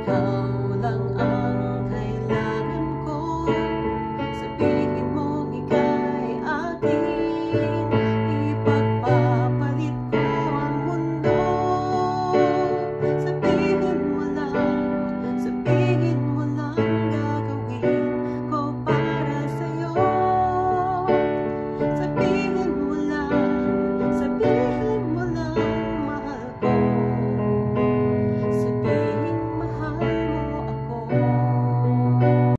Ikaw lang ang kailangan ko. Sabihin